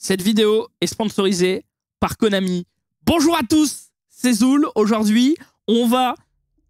Cette vidéo est sponsorisée par Konami. Bonjour à tous, c'est Zoul. Aujourd'hui, on va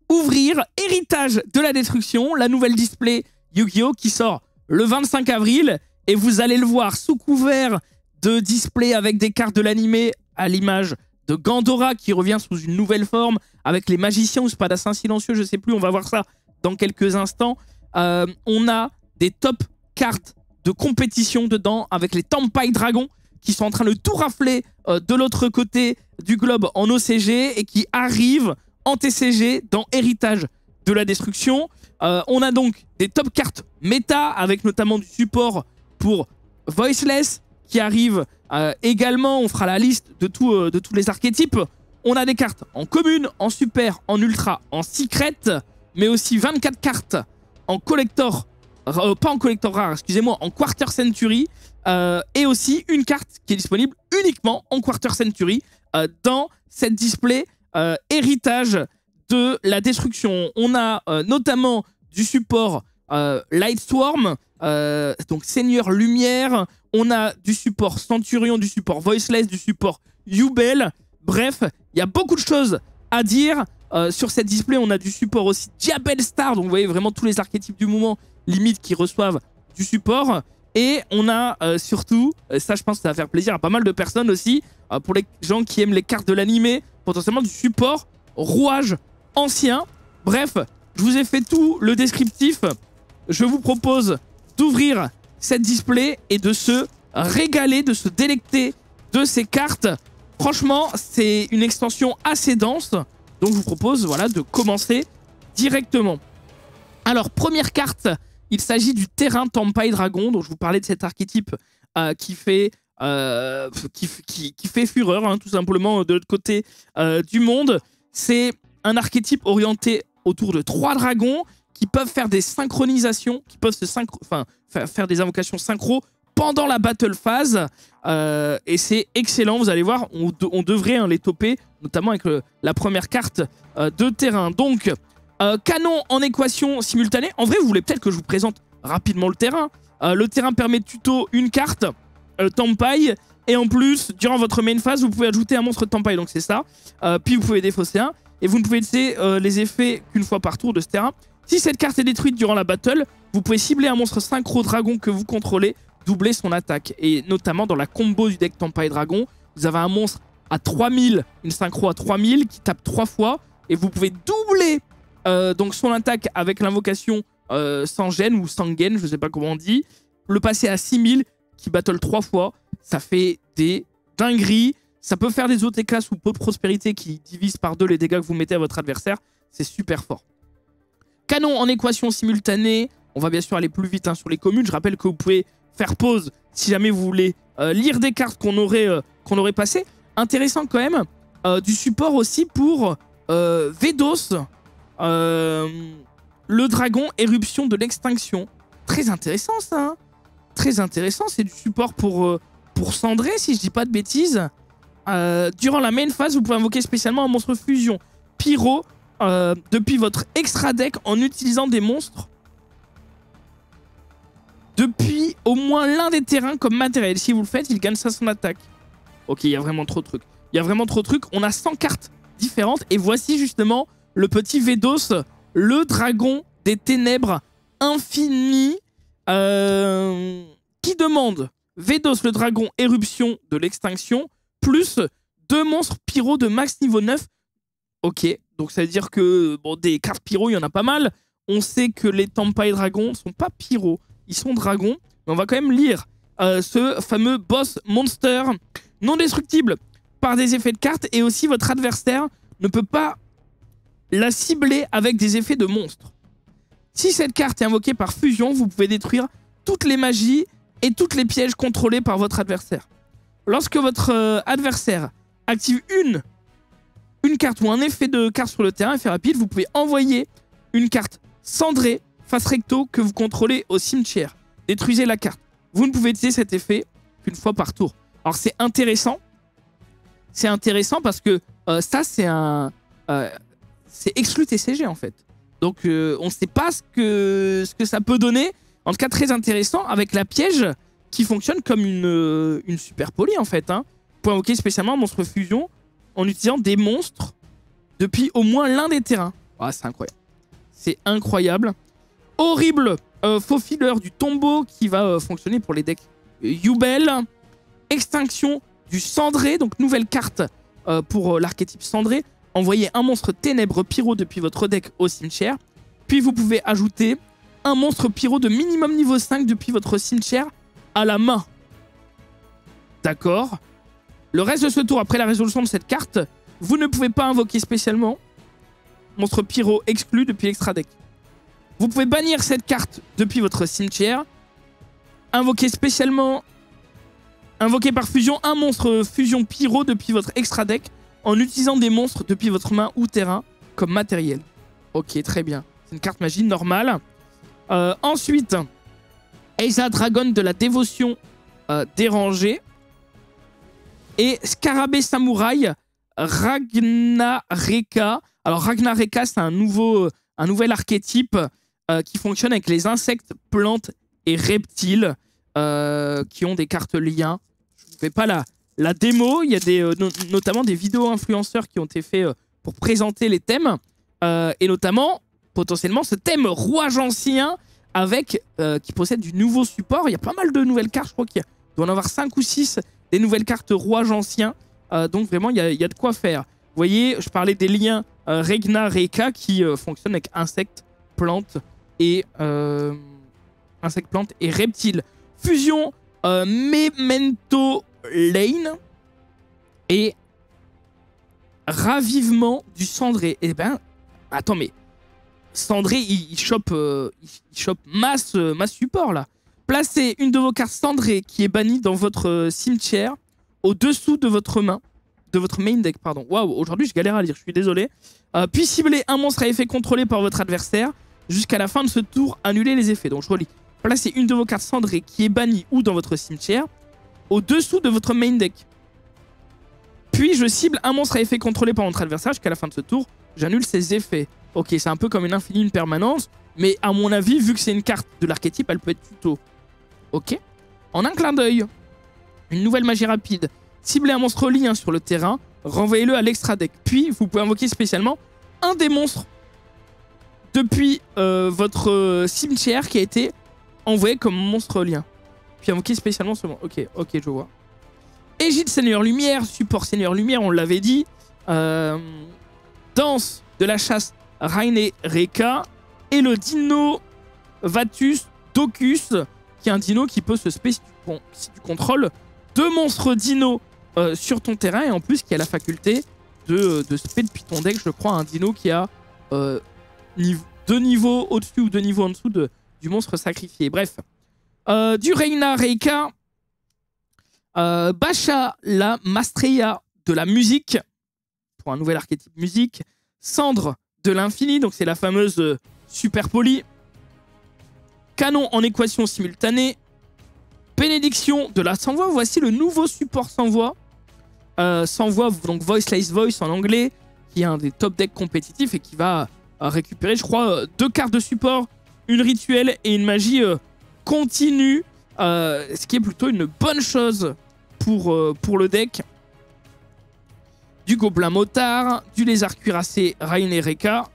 ouvrir Héritage de la Destruction, la nouvelle display Yu-Gi-Oh! qui sort le 25 avril. Et vous allez le voir sous couvert de display avec des cartes de l'animé à l'image de Gandora qui revient sous une nouvelle forme avec les magiciens ou spadassin silencieux, je sais plus, on va voir ça dans quelques instants. Euh, on a des top cartes de compétition dedans avec les Tampai Dragons qui sont en train de tout rafler euh, de l'autre côté du globe en OCG et qui arrivent en TCG dans Héritage de la Destruction. Euh, on a donc des top cartes méta avec notamment du support pour Voiceless qui arrive euh, également. On fera la liste de, de tous les archétypes. On a des cartes en commune, en super, en ultra, en secret, mais aussi 24 cartes en collector, pas en collector rare, excusez-moi, en quarter century, euh, et aussi une carte qui est disponible uniquement en Quarter Century euh, dans cette display euh, héritage de la destruction. On a notamment du support Lightstorm, donc Seigneur Lumière. On a du support Centurion, du support Voiceless, du support Yubel. Bref, il y a beaucoup de choses à dire. sur cette display, on a du support aussi Diabel Star, donc vous voyez vraiment tous les archétypes du moment, limite, qui reçoivent du support. Et on a euh, surtout, euh, ça je pense que ça va faire plaisir à pas mal de personnes aussi, euh, pour les gens qui aiment les cartes de l'animé, potentiellement du support rouage ancien. Bref, je vous ai fait tout le descriptif. Je vous propose d'ouvrir cette display et de se régaler, de se délecter de ces cartes. Franchement, c'est une extension assez dense. Donc je vous propose voilà, de commencer directement. Alors, première carte, il s'agit du terrain Tampai Dragon, dont je vous parlais de cet archétype euh, qui fait euh, qui, fait fureur, hein, tout simplement, de l'autre côté euh, du monde. C'est un archétype orienté autour de trois dragons qui peuvent faire des synchronisations, qui peuvent faire des invocations synchro pendant la battle phase. et c'est excellent, vous allez voir, on, devrait hein, les toper, notamment avec la première carte de terrain. Donc, euh, canon en équation simultanée. En vrai, vous voulez peut-être que je vous présente rapidement le terrain. Euh, le terrain permet de tuto une carte, euh, Tampai, et en plus, durant votre main phase, vous pouvez ajouter un monstre Tampai, donc c'est ça. puis vous pouvez défausser un, et vous ne pouvez laisser les effets qu'une fois par tour de ce terrain. Si cette carte est détruite durant la battle, vous pouvez cibler un monstre synchro dragon que vous contrôlez, doubler son attaque. Et notamment dans la combo du deck Tampai Dragon, vous avez un monstre à 3000, une synchro à 3000 qui tape 3 fois, et vous pouvez doubler euh, donc son attaque avec l'invocation euh, sans gêne ou sans gain, je sais pas comment on dit. Le passer à 6000 qui battle 3 fois, ça fait des dingueries. Ça peut faire des OTK ou peu de prospérité qui divise par deux les dégâts que vous mettez à votre adversaire. C'est super fort. Canon en équation simultanée. On va bien sûr aller plus vite hein, sur les communes. Je rappelle que vous pouvez faire pause si jamais vous voulez euh, lire des cartes qu'on aurait, qu'on aurait passées. Intéressant quand même. du support aussi pour Vedos euh, le dragon, éruption de l'extinction. Très intéressant ça. Hein. Très intéressant. C'est du support pour, euh, pour cendrer, si je dis pas de bêtises. Euh, durant la main phase, vous pouvez invoquer spécialement un monstre fusion pyro depuis votre extra deck en utilisant des monstres depuis au moins l'un des terrains comme matériel. Si vous le faites, il gagne ça son attaque. Ok, il y a vraiment trop de trucs. Il y a vraiment trop de trucs. On a 100 cartes différentes et voici justement le petit Vedos, le dragon des ténèbres infinies, euh, qui demande Vedos, le dragon éruption de l'extinction, plus deux monstres pyro de max niveau 9. Ok, donc ça veut dire que des cartes pyro, il y en a pas mal. On sait que les Tampai dragons sont pas pyro, ils sont dragons. Mais on va quand même lire euh, ce fameux boss monster non destructible par des effets de cartes et aussi votre adversaire ne peut pas la cibler avec des effets de monstre. Si cette carte est invoquée par fusion, vous pouvez détruire toutes les magies et toutes les pièges contrôlés par votre adversaire. Lorsque votre euh, adversaire active une, carte ou un effet de carte sur le terrain, effet rapide, vous pouvez envoyer une carte cendrée face recto que vous contrôlez au cimetière. Détruisez la carte. Vous ne pouvez utiliser cet effet qu'une fois par tour. Alors c'est intéressant. C'est intéressant parce que euh, ça c'est un... Euh, c'est exclu TCG en fait. Donc euh, on ne sait pas ce que, ça peut donner. En tout cas, très intéressant avec la piège qui fonctionne comme une, euh, une super poly en fait. Hein. Invoquer spécialement un monstre fusion en utilisant des monstres depuis au moins l'un des terrains. Ah, c'est incroyable. C'est incroyable. Horrible euh, faux filler du tombeau qui va fonctionner pour les decks Yubel. Extinction du cendré, donc nouvelle carte pour l'archétype cendré. Envoyez un monstre ténèbre pyro depuis votre deck au cimetière. Puis vous pouvez ajouter un monstre pyro de minimum niveau 5 depuis votre cimetière à la main. D'accord. Le reste de ce tour, après la résolution de cette carte, vous ne pouvez pas invoquer spécialement monstre pyro exclu depuis l'extra deck. Vous pouvez bannir cette carte depuis votre cimetière, invoquer spécialement, invoquer par fusion un monstre fusion pyro depuis votre extra deck en utilisant des monstres depuis votre main ou terrain comme matériel. Ok, très bien. C'est une carte magie normale. Euh, ensuite, Eiza Dragon de la dévotion euh, dérangée. Et Scarabée Samouraï Ragnareka. Alors Ragnareka, c'est un, nouveau, un nouvel archétype euh, qui fonctionne avec les insectes, plantes et reptiles euh, qui ont des cartes liens. Je ne fais pas la, la démo. Il y a des, euh, no- notamment des vidéos influenceurs qui ont été faits euh, pour présenter les thèmes. Euh, et notamment, potentiellement, ce thème rouage ancien avec, qui possède du nouveau support. Il y a pas mal de nouvelles cartes. Je crois qu'il doit en avoir 5 ou 6 des nouvelles cartes rouage ancien. Donc vraiment, il y, a, de quoi faire. Vous voyez, je parlais des liens Regna Reka qui fonctionnent avec insectes, plantes et insectes, plantes et reptiles. Fusion Memento Lane et ravivement du cendré. Eh ben, attends, mais cendré, il, il chope, euh, il, chope masse, euh, masse support là. Placez une de vos cartes cendrées qui est bannie dans votre euh, cimetière au-dessous de votre main, de votre main deck, pardon. Waouh, aujourd'hui je galère à lire, je suis désolé. Puis ciblez un monstre à effet contrôlé par votre adversaire. Jusqu'à la fin de ce tour, annulez les effets. Donc je relis. Placez une de vos cartes cendrées qui est bannie ou dans votre cimetière au-dessous de votre main deck. Puis je cible un monstre à effet contrôlé par votre adversaire jusqu'à la fin de ce tour. J'annule ses effets. Ok, c'est un peu comme une infinie, permanence. Mais à mon avis, vu que c'est une carte de l'archétype, elle peut être tuto. Ok En un clin d'œil, une nouvelle magie rapide. Ciblez un monstre lien sur le terrain, renvoyez-le à l'extra deck. Puis, vous pouvez invoquer spécialement un des monstres depuis euh, votre euh, cimetière qui a été envoyé comme monstre lien. Puis invoquer spécialement ce monstre. Ok, ok, je vois. Égide Seigneur Lumière, support Seigneur Lumière, on l'avait dit. Euh, danse de la chasse Raine Reka. Et le dino Vatus Docus, qui est un dino qui peut se spécifier si tu contrôles deux monstres dino euh, sur ton terrain et en plus qui a la faculté de, de spé depuis ton deck, je crois, un dino qui a euh, deux niveaux au-dessus ou deux niveaux en dessous de, du monstre sacrifié. Bref. Euh, du Reina Reika, euh, Basha la Mastreya de la musique, pour un nouvel archétype musique, Cendre de l'infini, donc c'est la fameuse euh, super poly, Canon en équation simultanée, Bénédiction de la sans voix. Voici le nouveau support sans voix. Sans voix, donc Voiceless Voice en anglais, qui est un des top decks compétitifs et qui va récupérer, je crois, deux cartes de support, une rituelle et une magie continue. euh, ce qui est plutôt une bonne chose pour, euh, pour le deck. Du Gobelin Motard, du Lézard Cuirassé Reka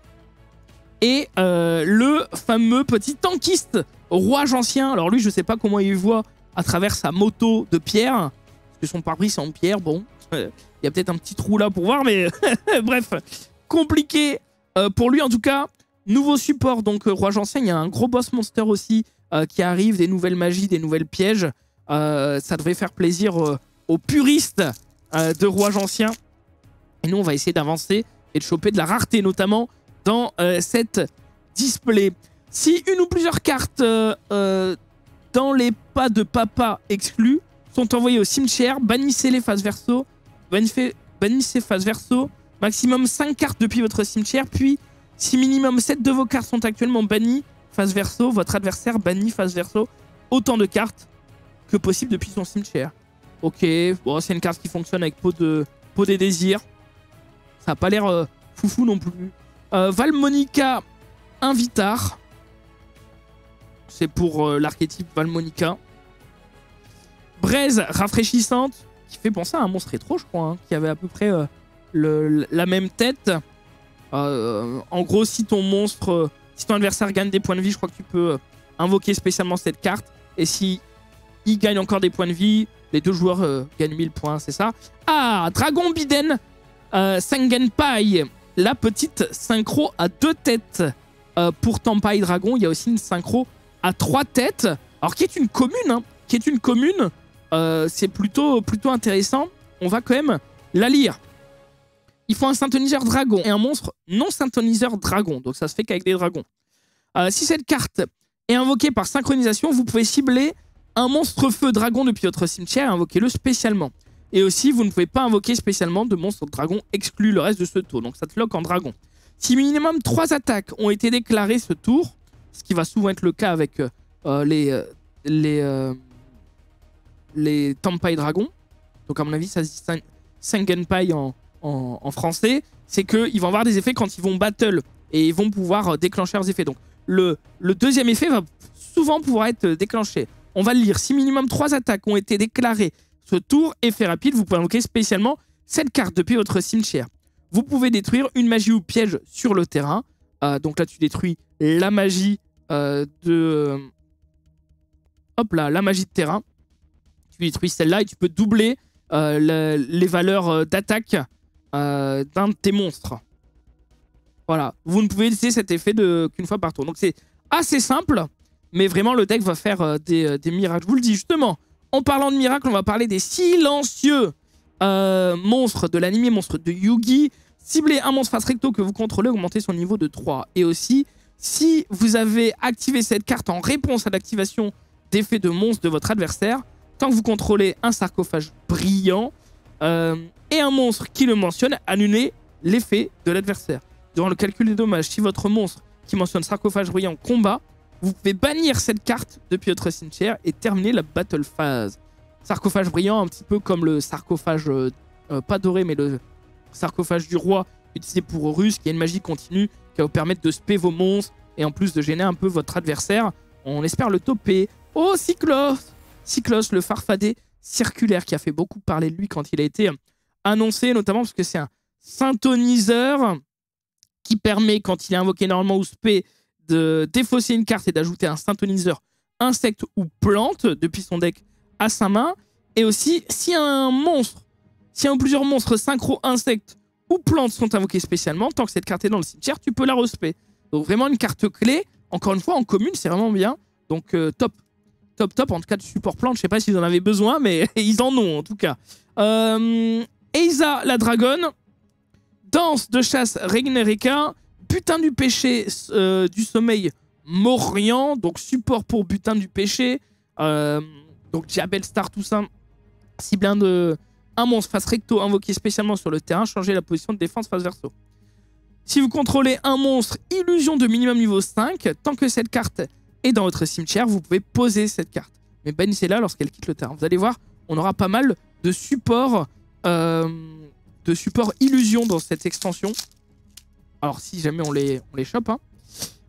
et euh, le fameux petit tankiste roi ancien. Alors lui, je sais pas comment il voit à travers sa moto de pierre, parce que son pare-brise c'est en pierre, bon, il y a peut-être un petit trou là pour voir, mais bref, compliqué pour lui en tout cas. Nouveau support, donc roi ancien, il y a un gros boss monster aussi euh, qui arrive, des nouvelles magies, des nouvelles pièges. Euh, ça devrait faire plaisir euh, aux puristes de roi ancien. Et nous, on va essayer d'avancer et de choper de la rareté, notamment dans cette display. Si une ou plusieurs cartes dans les pas de papa exclus sont envoyées au cimetière, bannissez-les face verso, bannissez, bannissez face verso, maximum 5 cartes depuis votre cimetière, puis si minimum 7 de vos cartes sont actuellement bannies face verso, votre adversaire bannit face verso autant de cartes que possible depuis son cimetière. Ok, bon, c'est une carte qui fonctionne avec pot, de, pot des désirs. Ça n'a pas l'air euh, foufou non plus. Euh, Valmonica Invitar. C'est pour euh, l'archétype Valmonica. braise rafraîchissante qui fait penser à un monstre rétro, je crois, hein, qui avait à peu près la même tête. En gros, si ton monstre, si ton adversaire gagne des points de vie, je crois que tu peux invoquer spécialement cette carte. Et si il gagne encore des points de vie, les deux joueurs gagnent 1000 points, c'est ça. Ah, Dragon Biden Sengenpai, la petite synchro à deux têtes. pour Tampai Dragon, il y a aussi une synchro à trois têtes. Alors, qui est une commune, hein, qui est une commune, euh, c'est plutôt, plutôt intéressant. On va quand même la lire. Il faut un synthoniseur dragon et un monstre non synthoniseur dragon. Donc ça se fait qu'avec des dragons. Euh, si cette carte est invoquée par synchronisation, vous pouvez cibler un monstre feu dragon depuis votre cimetière et invoquer-le spécialement. Et aussi, vous ne pouvez pas invoquer spécialement de monstre dragon exclu le reste de ce tour. Donc ça te lock en dragon. Si minimum 3 attaques ont été déclarées ce tour, ce qui va souvent être le cas avec euh, les, les, les Tampai Dragons. Donc à mon avis, ça se dit Sengenpai en, en, français. C'est qu'ils vont avoir des effets quand ils vont battle et ils vont pouvoir euh, déclencher leurs effets. Donc le, deuxième effet va souvent pouvoir être déclenché. On va le lire. Si minimum 3 attaques ont été déclarées ce tour, effet rapide, vous pouvez invoquer spécialement cette carte depuis votre cimetière. Vous pouvez détruire une magie ou piège sur le terrain. Euh, donc là, tu détruis la magie euh, de... Hop là, la magie de terrain tu détruis celle-là et tu peux doubler euh, les valeurs euh, d'attaque euh, d'un de tes monstres. Voilà, vous ne pouvez utiliser cet effet qu'une fois par tour. Donc c'est assez simple, mais vraiment le deck va faire des, miracles. Je vous le dis justement, en parlant de miracles, on va parler des silencieux monstres de l'animé monstre de Yugi. Ciblez un monstre face recto que vous contrôlez, augmentez son niveau de 3. Et aussi, si vous avez activé cette carte en réponse à l'activation d'effets de monstre de votre adversaire, Tant que vous contrôlez un sarcophage brillant euh, et un monstre qui le mentionne, annulez l'effet de l'adversaire. Durant le calcul des dommages, si votre monstre qui mentionne sarcophage brillant combat, vous pouvez bannir cette carte depuis votre cimetière et terminer la battle phase. Sarcophage brillant, un petit peu comme le sarcophage, euh, euh, pas doré, mais le sarcophage du roi utilisé pour Russe, qui a une magie continue qui va vous permettre de spé vos monstres et en plus de gêner un peu votre adversaire. On espère le toper. Oh, Cyclops Cyclos, le farfadet circulaire qui a fait beaucoup parler de lui quand il a été annoncé, notamment parce que c'est un synthoniseur qui permet, quand il est invoqué normalement ou spé, de défausser une carte et d'ajouter un synthoniseur insecte ou plante depuis son deck à sa main. Et aussi, si un monstre, si un ou plusieurs monstres synchro insectes ou plantes sont invoqués spécialement, tant que cette carte est dans le cimetière, tu peux la respect. Donc vraiment une carte clé. Encore une fois, en commune, c'est vraiment bien. Donc euh, top top top, en tout cas de support plante. Je sais pas s'ils en avaient besoin, mais ils en ont en tout cas. Euh, Eiza la dragonne, danse de chasse Regnerica, butin du péché euh, du sommeil Morian, donc support pour butin du péché, euh, donc Diabel Star, tout ça. Cible un, de, un monstre face recto invoqué spécialement sur le terrain, changer la position de défense face verso. Si vous contrôlez un monstre illusion de minimum niveau 5, tant que cette carte et dans votre cimetière, vous pouvez poser cette carte. Mais bannissez-la lorsqu'elle quitte le terrain. Vous allez voir, on aura pas mal de supports, euh, de support illusion dans cette extension. Alors, si jamais on les, on les chope. Hein.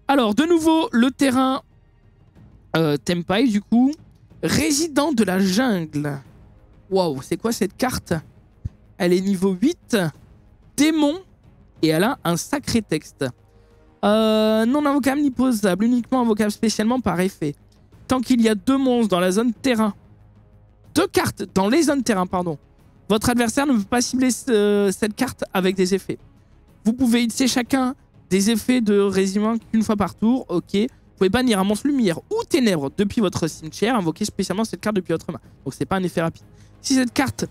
Alors, de nouveau, le terrain euh, Tempai, du coup. Résident de la jungle. Waouh, c'est quoi cette carte? Elle est niveau 8. Démon. Et elle a un sacré texte. Euh, non invocable ni posable, uniquement invocable spécialement par effet. Tant qu'il y a deux monstres dans la zone terrain, deux cartes dans les zones terrain, pardon, votre adversaire ne peut pas cibler cette carte avec des effets. Vous pouvez utiliser chacun des effets de résumé qu'une fois par tour, ok. Vous pouvez bannir un monstre lumière ou ténèbres depuis votre cimetière, invoquer spécialement cette carte depuis votre main. Donc c'est pas un effet rapide. Si cette carte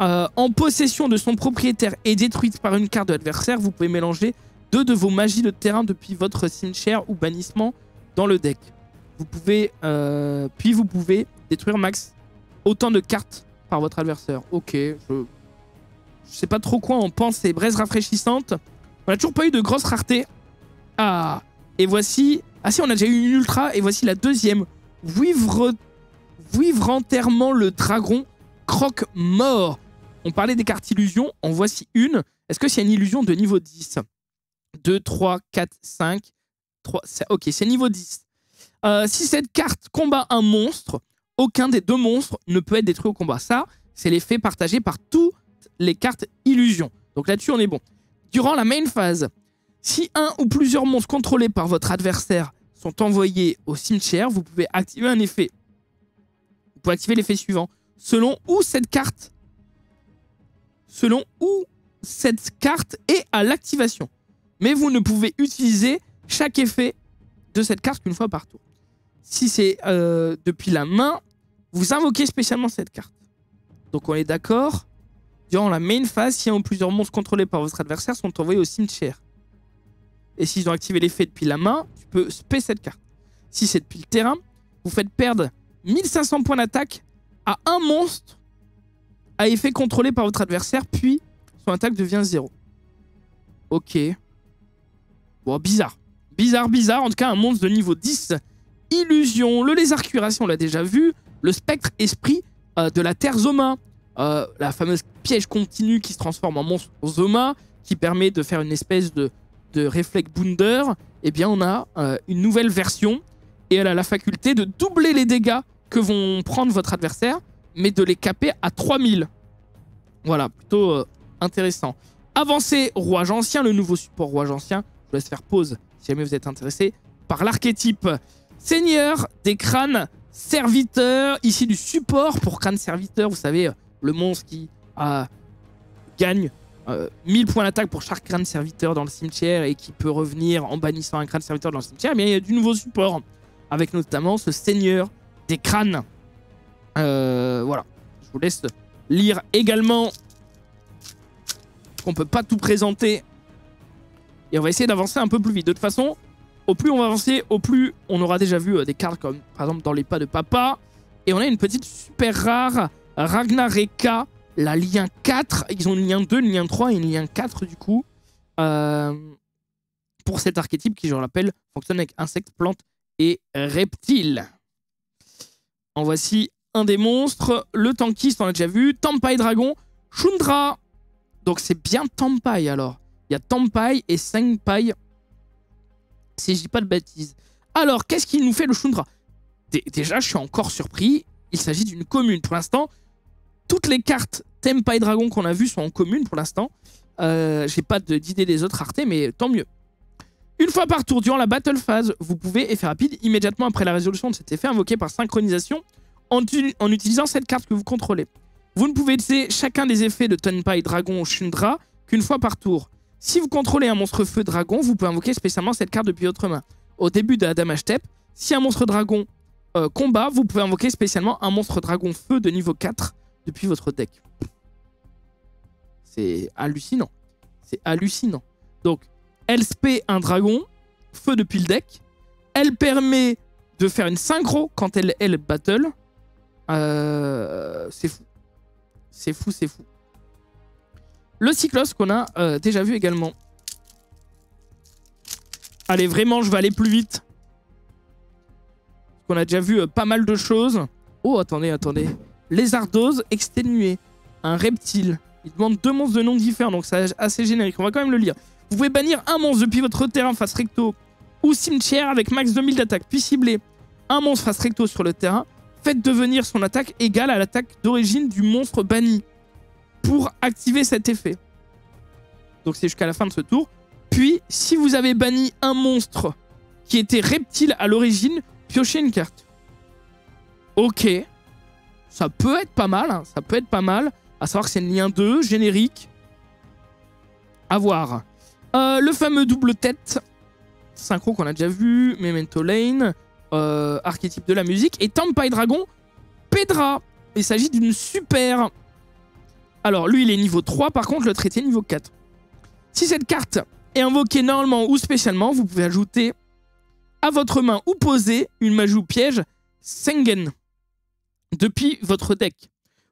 euh, en possession de son propriétaire est détruite par une carte de l'adversaire, vous pouvez mélanger deux de vos magies de terrain depuis votre cimetière ou bannissement dans le deck. Vous pouvez, euh, puis vous pouvez détruire max autant de cartes par votre adversaire. Ok, je, je sais pas trop quoi on pense ces braises rafraîchissantes. On a toujours pas eu de grosse rareté. Ah, et voici... Ah si, on a déjà eu une ultra, et voici la deuxième. Vivre, vivre enterrement le dragon croque-mort. On parlait des cartes illusions, en voici une. Est-ce que c'est une illusion de niveau 10 2, 3, 4, 5. 3, ok, c'est niveau 10. Euh, si cette carte combat un monstre, aucun des deux monstres ne peut être détruit au combat. Ça, c'est l'effet partagé par toutes les cartes illusions. Donc là-dessus, on est bon. Durant la main phase, si un ou plusieurs monstres contrôlés par votre adversaire sont envoyés au cimetière, vous pouvez activer un effet. Vous pouvez activer l'effet suivant. Selon où cette carte selon où cette carte est à l'activation. Mais vous ne pouvez utiliser chaque effet de cette carte qu'une fois par tour. Si c'est euh, depuis la main, vous invoquez spécialement cette carte. Donc on est d'accord. Durant la main phase, si un ou plusieurs monstres contrôlés par votre adversaire sont envoyés au cimetière. Et s'ils ont activé l'effet depuis la main, tu peux spé cette carte. Si c'est depuis le terrain, vous faites perdre 1500 points d'attaque à un monstre à effet contrôlé par votre adversaire, puis son attaque devient 0. Ok. Bon, bizarre. Bizarre, bizarre. En tout cas, un monstre de niveau 10. Illusion. Le lézard cuirassé, on l'a déjà vu. Le spectre esprit euh, de la Terre Zoma. Euh, la fameuse piège continue qui se transforme en monstre Zoma, qui permet de faire une espèce de, de réflexe Bounder. Eh bien, on a euh, une nouvelle version. Et elle a la faculté de doubler les dégâts que vont prendre votre adversaire mais de les caper à 3000. Voilà, plutôt intéressant. Avancez, rouage ancien, le nouveau support rouage ancien. Je vous laisse faire pause si jamais vous êtes intéressé par l'archétype. Seigneur des crânes serviteurs, ici du support pour crâne serviteur. Vous savez, le monstre qui euh, gagne 1000 points d'attaque pour chaque crâne serviteur dans le cimetière et qui peut revenir en bannissant un crâne serviteur dans le cimetière. Mais il y a du nouveau support avec notamment ce seigneur des crânes. Euh, voilà. Je vous laisse lire également qu'on peut pas tout présenter. Et on va essayer d'avancer un peu plus vite. De toute façon, au plus on va avancer, au plus on aura déjà vu euh, des cartes comme par exemple dans les pas de papa. Et on a une petite super rare Ragnareka, la lien 4. Ils ont une lien 2, une lien 3 et une lien 4 du coup. Euh, pour cet archétype qui, je le rappelle, fonctionne avec insectes, plantes et reptiles. En voici un des monstres. Le tankiste, on a déjà vu. Tampai Dragon. Shundra. Donc c'est bien Tampai alors. Il y a Tampai et Senpai. Si je dis pas de bêtises. Alors, qu'est-ce qu'il nous fait le Shundra? Déjà, je suis encore surpris. Il s'agit d'une commune. Pour l'instant, toutes les cartes Tempai Dragon qu'on a vues sont en commune pour l'instant. Euh, J'ai pas d'idée des autres raretés, mais tant mieux. Une fois par tour, durant la battle phase, vous pouvez, effet rapide, immédiatement après la résolution de cet effet invoqué par synchronisation, en, utilisant cette carte que vous contrôlez. Vous ne pouvez utiliser chacun des effets de Tenpai, Dragon Shundra qu'une fois par tour. Si vous contrôlez un monstre feu dragon, vous pouvez invoquer spécialement cette carte depuis votre main. Au début de la damage step, si un monstre dragon euh, combat, vous pouvez invoquer spécialement un monstre dragon feu de niveau 4 depuis votre deck. C'est hallucinant. C'est hallucinant. Donc, elle spé un dragon, feu depuis le deck. Elle permet de faire une synchro quand elle, battle. Euh, c'est fou. C'est fou, c'est fou. Le Cyclos qu'on a euh, déjà vu également. Allez, vraiment, je vais aller plus vite. On a déjà vu euh, pas mal de choses. Oh, attendez, attendez. Lézardose exténuée. Un reptile. Il demande deux monstres de noms différents, donc c'est assez générique. On va quand même le lire. Vous pouvez bannir un monstre depuis votre terrain face recto ou cimetière avec max 2000 d'attaque, puis cibler un monstre face recto sur le terrain faites devenir son attaque égale à l'attaque d'origine du monstre banni pour activer cet effet. Donc c'est jusqu'à la fin de ce tour. Puis, si vous avez banni un monstre qui était reptile à l'origine, piochez une carte. Ok. Ça peut être pas mal. Hein. Ça peut être pas mal. À savoir que c'est une lien 2, générique. À voir. Euh, le fameux double tête. Synchro qu'on a déjà vu. Memento Lane. Euh, archétype de la musique. Et Tampai Dragon, Pedra. Il s'agit d'une super... Alors, lui, il est niveau 3. Par contre, le traité niveau 4. Si cette carte est invoquée normalement ou spécialement, vous pouvez ajouter à votre main ou poser une magie piège Sengen depuis votre deck.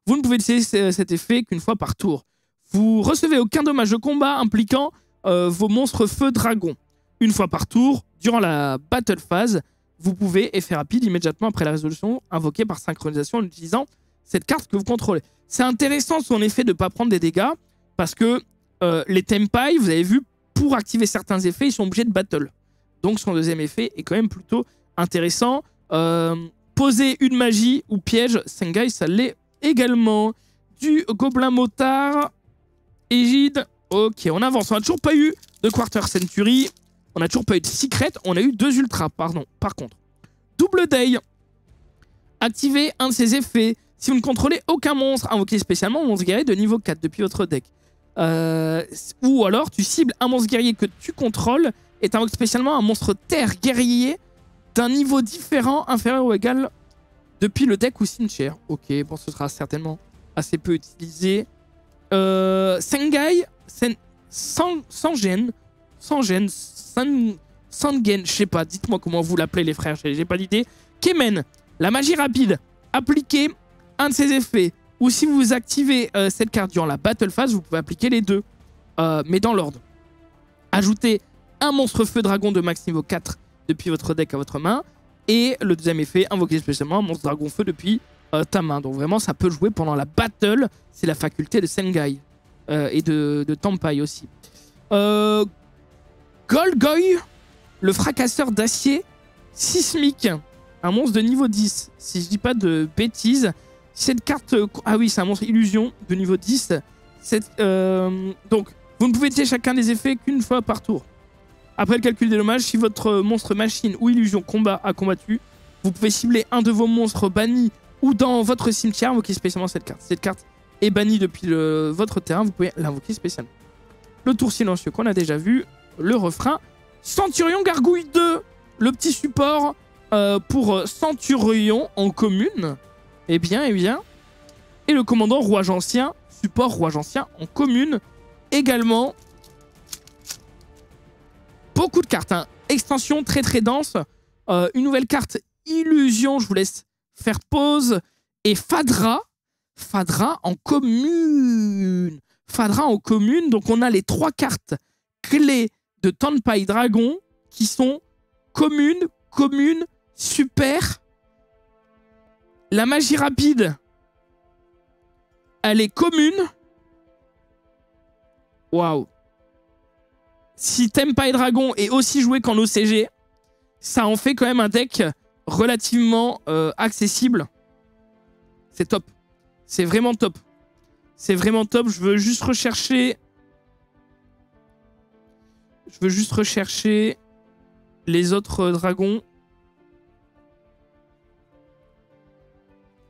Vous ne pouvez utiliser cet effet qu'une fois par tour. Vous recevez aucun dommage de combat impliquant euh, vos monstres feu dragon. Une fois par tour, durant la battle phase, vous pouvez, effet rapide, immédiatement après la résolution, invoquer par synchronisation en utilisant cette carte que vous contrôlez. C'est intéressant son effet de ne pas prendre des dégâts, parce que euh, les Tempai, vous avez vu, pour activer certains effets, ils sont obligés de battle. Donc son deuxième effet est quand même plutôt intéressant. Euh, Poser une magie ou piège, Sengai, ça l'est également. Du Gobelin Motard, Égide. Ok, on avance. On n'a toujours pas eu de Quarter Century. On n'a toujours pas eu de Secret. On a eu deux Ultras, pardon. Par contre. Double Day. Activez un de ses effets. Si vous ne contrôlez aucun monstre, invoquez spécialement un monstre guerrier de niveau 4 depuis votre deck. Euh, ou alors, tu cibles un monstre guerrier que tu contrôles et tu invoques spécialement un monstre terre guerrier d'un niveau différent, inférieur ou égal depuis le deck ou cimetière. Ok, bon, ce sera certainement assez peu utilisé. Euh, Sengai, sen, gêne, sans gêne, sans, Sangen, je sais pas, dites-moi comment vous l'appelez les frères, j'ai pas d'idée. Kemen, la magie rapide, appliquez un de ses effets, ou si vous activez euh, cette carte durant la battle phase, vous pouvez appliquer les deux, euh, mais dans l'ordre. Ajoutez un monstre feu dragon de max niveau 4 depuis votre deck à votre main, et le deuxième effet, invoquer spécialement un monstre dragon feu depuis euh, ta main. Donc vraiment, ça peut jouer pendant la battle, c'est la faculté de Sengai, et de, de Tampai aussi. Golgoy, le fracasseur d'acier sismique. Un monstre de niveau 10. Si je dis pas de bêtises. Cette carte... Ah oui, c'est un monstre illusion de niveau 10. Euh, donc, vous ne pouvez tirer chacun des effets qu'une fois par tour. Après le calcul des dommages, si votre monstre machine ou illusion combat a combattu, vous pouvez cibler un de vos monstres bannis ou dans votre cimetière, invoquer spécialement cette carte. Cette carte est bannie depuis votre terrain, vous pouvez l'invoquer spécialement. Le tour silencieux qu'on a déjà vu, le refrain Centurion Gargouille 2, le petit support euh, pour Centurion en commune. Eh bien, eh bien. Et le commandant Rouage Ancien, support Rouage Ancien en commune également. Beaucoup de cartes, hein. extension très très dense. Euh, une nouvelle carte Illusion, je vous laisse faire pause. Et Fadra, Fadra en commune. Fadra en commune, donc on a les trois cartes clés de Tanpai Dragon qui sont communes, communes, super. La magie rapide, elle est commune. Waouh. Si Tenpai Dragon est aussi joué qu'en OCG, ça en fait quand même un deck relativement euh, accessible. C'est top. C'est vraiment top. C'est vraiment top. Je veux juste rechercher je veux juste rechercher les autres euh, dragons.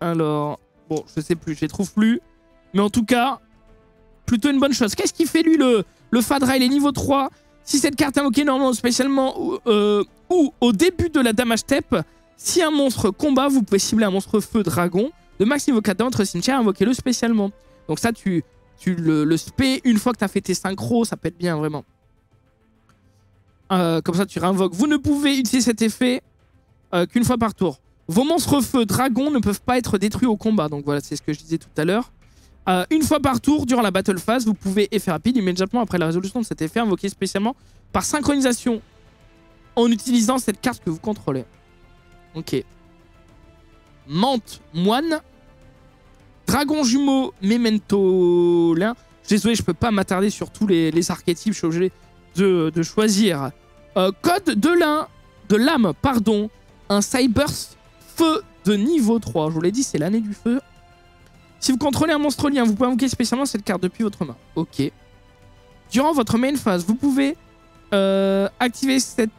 Alors, bon, je sais plus, je les trouve plus. Mais en tout cas, plutôt une bonne chose. Qu'est-ce qui fait lui le, le Fadra Il est niveau 3. Si cette carte invoquée normalement spécialement euh, ou au début de la damage step, si un monstre combat, vous pouvez cibler un monstre feu dragon de max niveau 4 dans votre invoquez-le spécialement. Donc ça, tu, tu le, spé une fois que tu fait tes synchros, ça peut être bien vraiment. Euh, comme ça, tu réinvoques. Vous ne pouvez utiliser cet effet euh, qu'une fois par tour. Vos monstres feu dragons ne peuvent pas être détruits au combat. Donc voilà, c'est ce que je disais tout à l'heure. Euh, une fois par tour, durant la battle phase, vous pouvez, effet rapide, immédiatement après la résolution de cet effet, invoquer spécialement par synchronisation en utilisant cette carte que vous contrôlez. Ok. Mante moine. Dragon jumeau memento lin. Désolé, je peux pas m'attarder sur tous les, archétypes. Je suis obligé de, choisir. Euh, code de l'âme, pardon. Un Cyburst feu de niveau 3. Je vous l'ai dit, c'est l'année du feu. Si vous contrôlez un monstre lien, vous pouvez invoquer spécialement cette carte depuis votre main. Ok. Durant votre main phase, vous pouvez euh, activer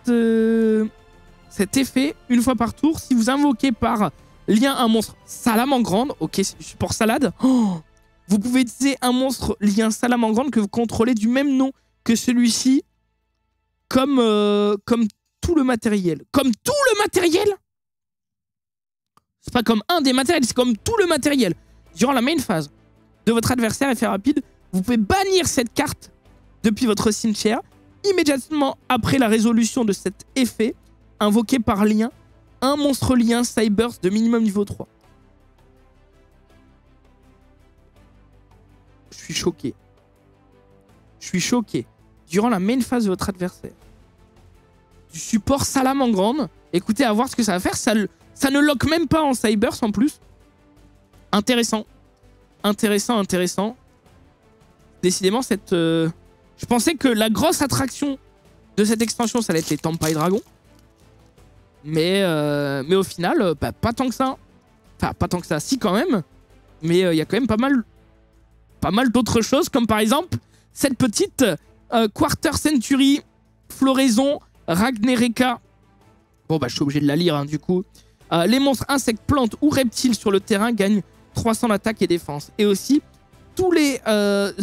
euh, cet effet une fois par tour. Si vous invoquez par lien un monstre salamandre, ok, support salade. Vous pouvez utiliser un monstre lien salamandre que vous contrôlez du même nom que celui-ci comme, euh, comme tout le matériel. Comme tout le matériel C'est pas comme un des matériels, c'est comme tout le matériel. Durant la main phase de votre adversaire, effet rapide, vous pouvez bannir cette carte depuis votre cimetière. Immédiatement après la résolution de cet effet, invoqué par lien un monstre lien Cyburst de minimum niveau 3. Je suis choqué. Je suis choqué durant la main phase de votre adversaire. Du support salamandre. Écoutez, à voir ce que ça va faire. Ça, ça ne lock même pas en Cybers en plus. Intéressant. Intéressant, intéressant. Décidément, cette... Euh, je pensais que la grosse attraction de cette extension, ça allait être les Tampai Dragon. Mais, euh, mais au final, euh, bah, pas tant que ça. Enfin, pas tant que ça, si quand même. Mais il y a quand même pas mal, pas mal d'autres choses, comme par exemple cette petite Quarter Century Floraison Ragnareka. Bon, bah, je suis obligé de la lire, hein, du coup. Les monstres insectes, plantes ou reptiles sur le terrain gagnent 300 d'attaque et défense. Et aussi, tous les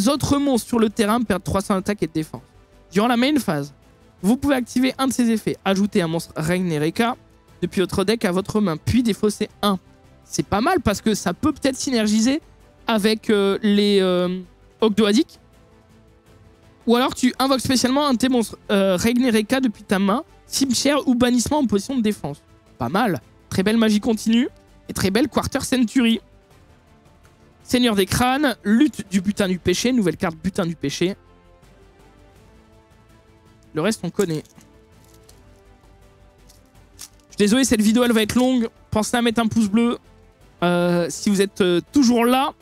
autres monstres sur le terrain perdent 300 d'attaque et de défense. Durant la main phase, vous pouvez activer un de ces effets. Ajouter un monstre Reka depuis votre deck à votre main, puis défausser un. C'est pas mal parce que ça peut peut-être synergiser avec euh, les euh, Ogdoadic. Ou alors tu invoques spécialement un de tes monstres euh, Reka depuis ta main, cimetière ou bannissement en position de défense. Pas mal. Très belle magie continue et très belle Quarter Century. Seigneur des crânes, lutte du butin du péché, nouvelle carte butin du péché. Le reste, on connaît. Je suis désolé, cette vidéo, elle va être longue. Pensez à mettre un pouce bleu euh, si vous êtes euh, toujours là.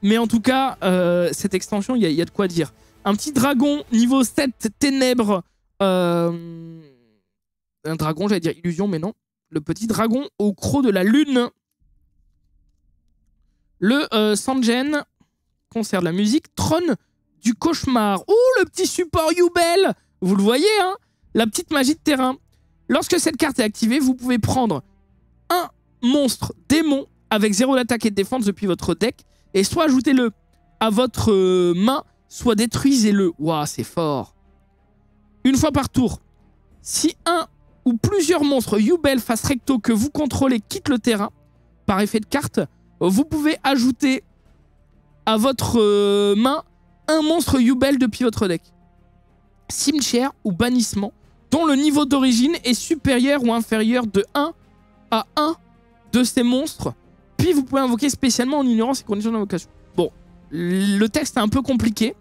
Mais en tout cas, euh, cette extension, il y, a de quoi dire. Un petit dragon niveau 7 ténèbres. un dragon, j'allais dire illusion, mais non. Le petit dragon au croc de la lune. Le Sanjen, concert de la musique. Trône du cauchemar. Oh, le petit support Youbel vous le voyez, hein La petite magie de terrain. Lorsque cette carte est activée, vous pouvez prendre un monstre démon avec zéro d'attaque et de défense depuis votre deck et soit ajoutez-le à votre euh, main, soit détruisez-le. Waouh, c'est fort. Une fois par tour, si un ou plusieurs monstres Yubel face recto que vous contrôlez quittent le terrain, par effet de carte, vous pouvez ajouter à votre euh, main un monstre Yubel depuis votre deck cimetière ou bannissement dont le niveau d'origine est supérieur ou inférieur de 1 à 1 de ces monstres. Puis vous pouvez invoquer spécialement en ignorant ces conditions d'invocation. Bon, le texte est un peu compliqué,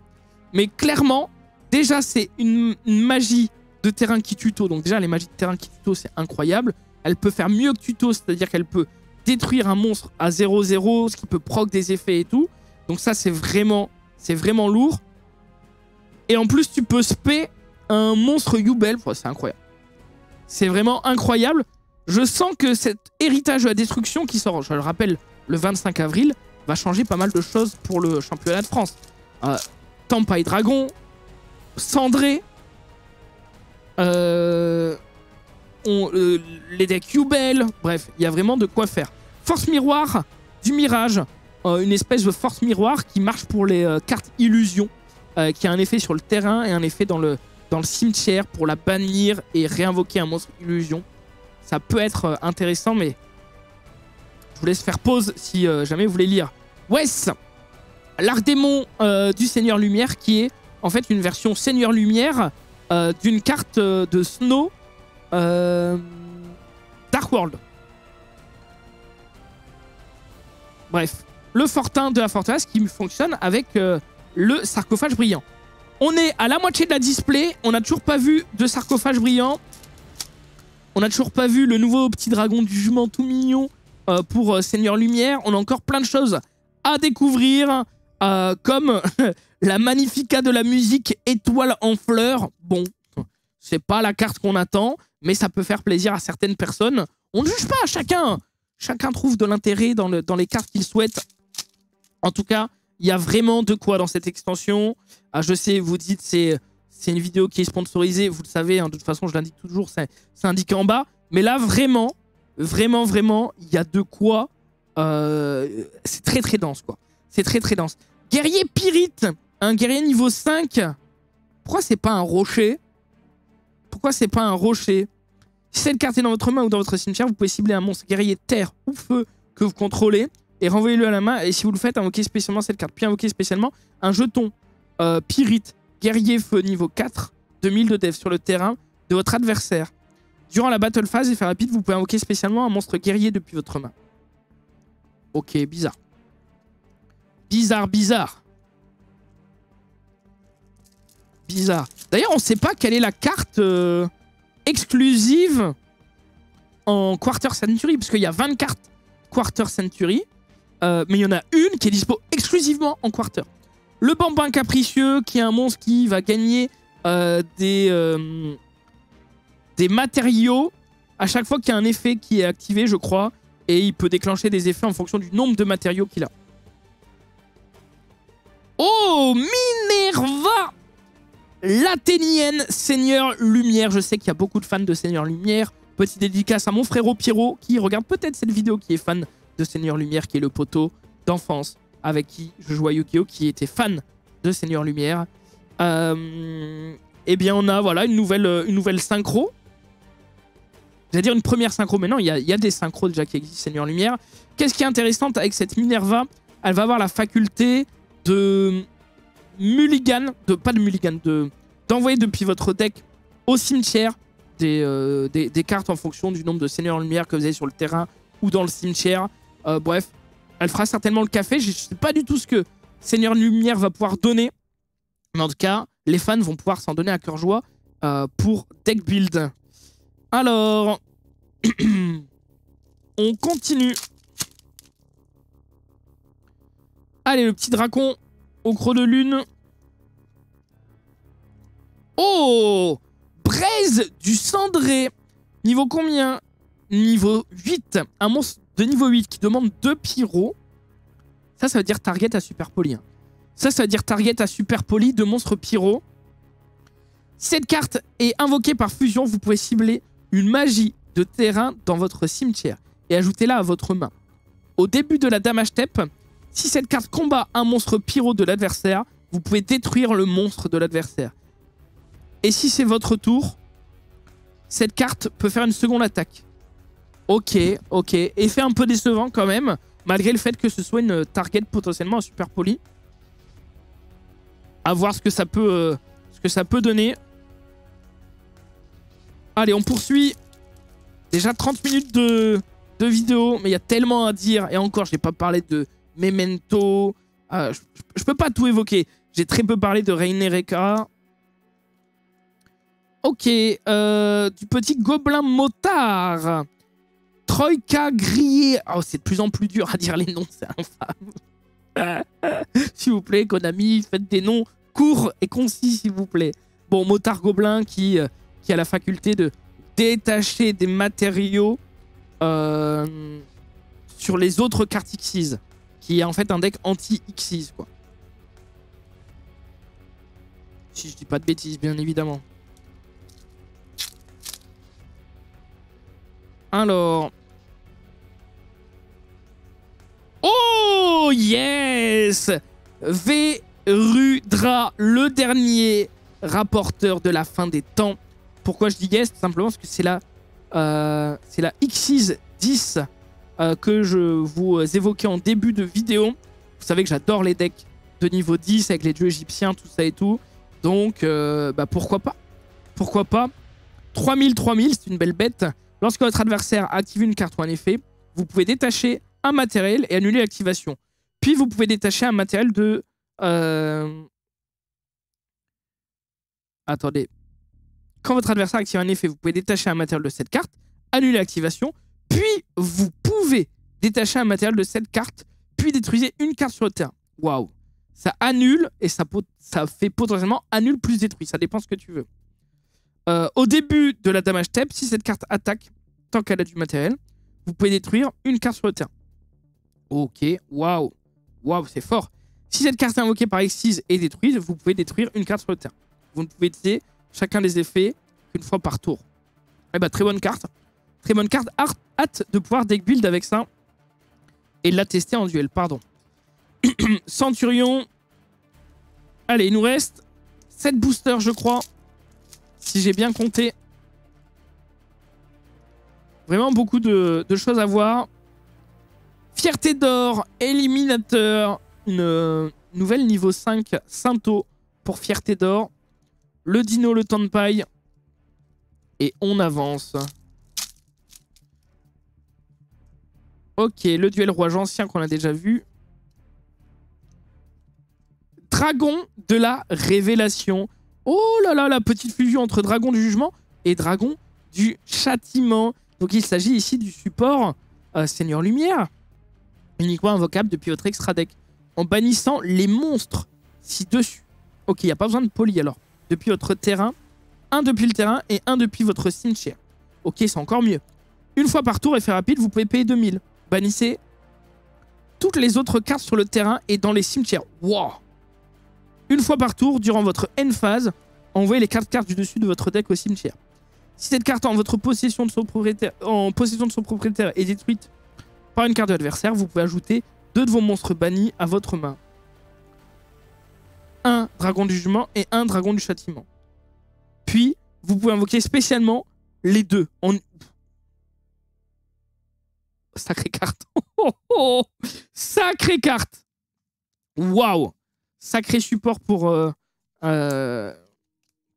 mais clairement, déjà c'est une, magie de terrain qui tuto. Donc déjà, les magies de terrain qui tuto, c'est incroyable. Elle peut faire mieux que tuto, c'est-à-dire qu'elle peut détruire un monstre à 0-0, ce qui peut proc des effets et tout. Donc ça, c'est vraiment, c'est vraiment lourd. Et en plus, tu peux spé un monstre Yubel. c'est incroyable. C'est vraiment incroyable. Je sens que cet héritage de la destruction qui sort, je le rappelle, le 25 avril, va changer pas mal de choses pour le championnat de France. Euh, Dragon, Cendré, euh, euh, les decks Yubel, bref, il y a vraiment de quoi faire. Force Miroir du Mirage, une espèce de force miroir qui marche pour les cartes illusion. Euh, qui a un effet sur le terrain et un effet dans le, dans le cimetière pour la bannir et réinvoquer un monstre illusion. Ça peut être euh, intéressant, mais je vous laisse faire pause si euh, jamais vous voulez lire. Wes, l'arc-démon du Seigneur Lumière, qui est en fait une version Seigneur Lumière d'une carte de Snow Dark World. Bref, le fortin de la forteresse qui fonctionne avec le sarcophage brillant. On est à la moitié de la display. On n'a toujours pas vu de sarcophage brillant. On n'a toujours pas vu le nouveau petit dragon du jument tout mignon euh, pour euh, Seigneur Lumière. On a encore plein de choses à découvrir. Euh, comme la Magnifica de la musique étoile en fleurs. Bon, c'est pas la carte qu'on attend, mais ça peut faire plaisir à certaines personnes. On ne juge pas, chacun. Chacun trouve de l'intérêt dans, les cartes qu'il souhaite. En tout cas, il y a vraiment de quoi dans cette extension. Ah, je sais, vous dites c'est c'est une vidéo qui est sponsorisée, vous le savez, hein, de toute façon je l'indique toujours, c'est indiqué en bas. Mais là vraiment, vraiment, vraiment, il y a de quoi. Euh, c'est très très dense quoi. C'est très très dense. Guerrier Pyrite, un guerrier niveau 5. Pourquoi c'est pas un rocher? Pourquoi c'est pas un rocher? Si cette carte est dans votre main ou dans votre cimetière, vous pouvez cibler un monstre guerrier terre ou feu que vous contrôlez et renvoyez-le à la main. Et si vous le faites, invoquez spécialement cette carte. Puis invoquez spécialement un jeton euh, Pyrite, guerrier feu niveau 4, 2000 de dev sur le terrain de votre adversaire. Durant la battle phase, effet rapide, vous pouvez invoquer spécialement un monstre guerrier depuis votre main. Ok, bizarre. Bizarre, bizarre. Bizarre. D'ailleurs, on ne sait pas quelle est la carte euh, exclusive en Quarter Century, parce qu'il y a 20 cartes Quarter Century. Euh, mais il y en a une qui est dispo exclusivement en quarter. Le bambin capricieux, qui est un monstre qui va gagner euh, des, des matériaux à chaque fois qu'il y a un effet qui est activé, je crois, et il peut déclencher des effets en fonction du nombre de matériaux qu'il a. Oh, Minerva L'Athénienne Seigneur Lumière. Je sais qu'il y a beaucoup de fans de Seigneur Lumière. Petite dédicace à mon frérot Pierrot qui regarde peut-être cette vidéo, qui est fan de Seigneur Lumière, qui est le poteau d'enfance avec qui je jouais à Yu-Gi-Oh! qui était fan de Seigneur Lumière. Euh, eh bien, on a voilà, une, nouvelle, une nouvelle synchro. J'allais dire une première synchro, mais non, il y a, y a, des synchros déjà qui existent, Seigneur Lumière. Qu'est-ce qui est intéressant avec cette Minerva? Elle va avoir la faculté de mulligan, de, pas de mulligan, de, d'envoyer depuis votre deck au cimetière des, euh, des, cartes en fonction du nombre de Seigneur Lumière que vous avez sur le terrain ou dans le cimetière. Euh, bref, elle fera certainement le café. Je ne sais pas du tout ce que Seigneur Lumière va pouvoir donner. Mais en tout cas, les fans vont pouvoir s'en donner à cœur joie euh, pour deck build. Alors, on continue. Allez, le petit dracon au creux de lune. Oh Braise du cendré. Niveau combien? Niveau 8. Un monstre de niveau 8 qui demande 2 pyros. Ça, ça veut dire target à super poli. Hein. Ça, ça veut dire target à super poli de monstre pyro. Cette carte est invoquée par fusion. Vous pouvez cibler une magie de terrain dans votre cimetière et ajouter-la à votre main. Au début de la damage step, si cette carte combat un monstre pyro de l'adversaire, vous pouvez détruire le monstre de l'adversaire. Et si c'est votre tour, cette carte peut faire une seconde attaque. Ok, ok. Effet un peu décevant quand même, malgré le fait que ce soit une target potentiellement super poli. À voir ce que ça peut, euh, ce que ça peut donner. Allez, on poursuit. Déjà 30 minutes de, de vidéo, mais il y a tellement à dire. Et encore, je n'ai pas parlé de Memento. Euh, je, peux pas tout évoquer. J'ai très peu parlé de Reinereka. Ok, euh, du petit gobelin motard. Troïka grillé. Oh, c'est de plus en plus dur à dire les noms, c'est infâme. s'il vous plaît, Konami, faites des noms courts et concis, s'il vous plaît. Bon, motard gobelin qui, euh, qui a la faculté de détacher des matériaux sur les autres cartes Xyz. Qui est en fait un deck anti-Xyz, quoi. Si je dis pas de bêtises, bien évidemment. Alors, Oh yes Verudra, le dernier rapporteur de la fin des temps. Pourquoi je dis yes? Simplement parce que c'est la, euh, c'est la Xyz 10 euh, que je vous évoquais en début de vidéo. Vous savez que j'adore les decks de niveau 10 avec les dieux égyptiens, tout ça et tout. Donc, euh, bah pourquoi pas? Pourquoi pas? 3000, 3000, c'est une belle bête. Lorsque votre adversaire active une carte ou un effet, vous pouvez détacher un matériel et annuler l'activation. Puis vous pouvez détacher un matériel de... Euh... Attendez. Quand votre adversaire active un effet, vous pouvez détacher un matériel de cette carte, annuler l'activation, puis vous pouvez détacher un matériel de cette carte, puis détruisez une carte sur le terrain. Waouh. Ça annule et ça, ça fait potentiellement annule plus détruit. Ça dépend ce que tu veux. Euh, au début de la damage step, si cette carte attaque, tant qu'elle a du matériel, vous pouvez détruire une carte sur le terrain. Ok, waouh. Waouh, c'est fort. Si cette carte est invoquée par X6 et détruite, vous pouvez détruire une carte sur le terrain. Vous ne pouvez utiliser chacun des effets qu'une fois par tour. Eh bah, très bonne carte. Très bonne carte. Hâte de pouvoir deck build avec ça. Et la tester en duel, pardon. Centurion. Allez, il nous reste 7 boosters, je crois. Si j'ai bien compté. Vraiment beaucoup de, choses à voir. Fierté d'or, éliminateur, une nouvelle niveau 5, Sainto pour Fierté d'or. Le dino, le temps paille. Et on avance. Ok, le duel roi ancien qu'on a déjà vu. Dragon de la révélation. Oh là là, la petite fusion entre dragon du jugement et dragon du châtiment. Donc il s'agit ici du support euh, Seigneur Lumière uniquement invocable depuis votre extra deck. En bannissant les monstres ci-dessus. Ok, il n'y a pas besoin de poly alors. Depuis votre terrain, un depuis le terrain et un depuis votre cimetière. Ok, c'est encore mieux. Une fois par tour, effet rapide, vous pouvez payer 2000. Bannissez toutes les autres cartes sur le terrain et dans les cimetières. Wow Une fois par tour, durant votre end phase, envoyez les cartes cartes du dessus de votre deck au cimetière. Si cette carte en votre possession de son propriétaire, en possession de son propriétaire est détruite par une carte de l'adversaire, vous pouvez ajouter deux de vos monstres bannis à votre main. Un dragon du jugement et un dragon du châtiment. Puis, vous pouvez invoquer spécialement les deux. En... Sacrée carte. Oh, oh, oh. Carte. Waouh. Sacré support pour, euh, euh,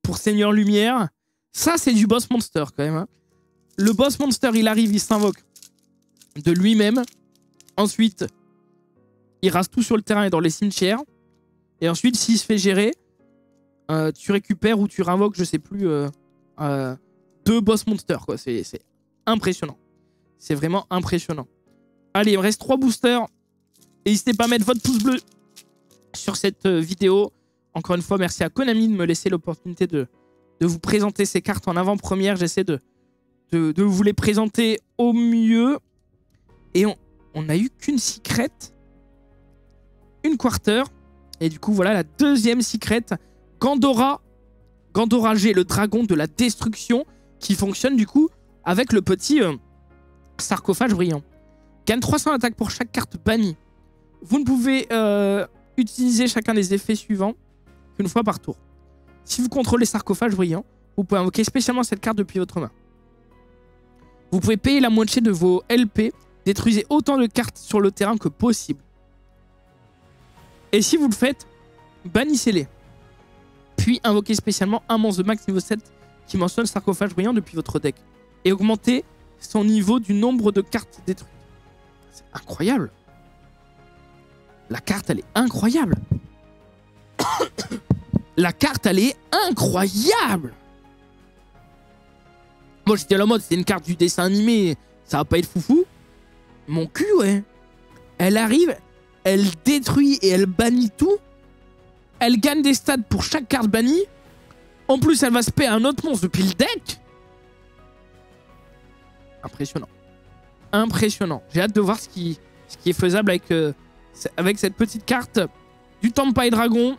pour Seigneur Lumière. Ça, c'est du boss monster quand même. Hein. Le boss monster, il arrive, il s'invoque de lui-même. Ensuite, il rase tout sur le terrain et dans les cimetières. Et ensuite, s'il se fait gérer, euh, tu récupères ou tu réinvoques, je sais plus, deux boss monsters. C'est impressionnant. C'est vraiment impressionnant. Allez, il me reste trois boosters. N'hésitez pas à mettre votre pouce bleu sur cette euh, vidéo. Encore une fois, merci à Konami de me laisser l'opportunité de, vous présenter ces cartes en avant-première. J'essaie de, vous les présenter au mieux. Et on, on a eu qu'une secret. Une quarter. Et du coup, voilà la deuxième secret. Gandora. Gandora G, le dragon de la destruction. Qui fonctionne du coup avec le petit euh, sarcophage brillant. Gagne 300 attaques pour chaque carte bannie. Vous ne pouvez euh, utiliser chacun des effets suivants qu'une fois par tour. Si vous contrôlez sarcophage brillant, vous pouvez invoquer spécialement cette carte depuis votre main. Vous pouvez payer la moitié de vos LP. Détruisez autant de cartes sur le terrain que possible. Et si vous le faites, bannissez-les. Puis invoquez spécialement un monstre de max niveau 7 qui mentionne sarcophage brillant depuis votre deck. Et augmentez son niveau du nombre de cartes détruites. C'est incroyable. La carte, elle est incroyable. La carte, elle est incroyable. Moi, j'étais à la mode, c'est une carte du dessin animé. Ça va pas être foufou. Mon cul, ouais. Elle arrive, elle détruit et elle bannit tout. Elle gagne des stats pour chaque carte bannie. En plus, elle va se payer un autre monstre depuis le deck. Impressionnant. Impressionnant. J'ai hâte de voir ce qui, est faisable avec, euh, avec cette petite carte du Tampai Dragon.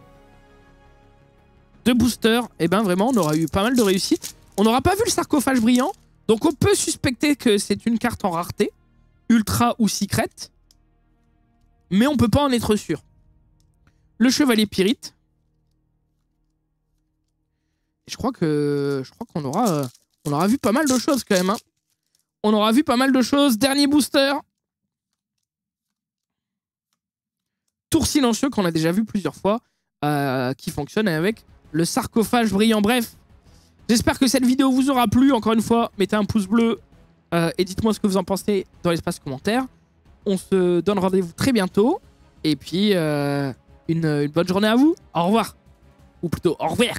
De booster. Et eh ben vraiment, on aura eu pas mal de réussite. On n'aura pas vu le sarcophage brillant. Donc on peut suspecter que c'est une carte en rareté. Ultra ou secret. Mais on peut pas en être sûr. Le chevalier Pyrite. Je crois que je crois qu'on aura, euh, aura vu pas mal de choses quand même. Hein. On aura vu pas mal de choses. Dernier booster. Tour silencieux qu'on a déjà vu plusieurs fois. Euh, qui fonctionne avec le sarcophage brillant. Bref, j'espère que cette vidéo vous aura plu. Encore une fois, mettez un pouce bleu euh, et dites-moi ce que vous en pensez dans l'espace commentaire. On se donne rendez-vous très bientôt. Et puis, une bonne journée à vous. Au revoir. Ou plutôt, au revoir.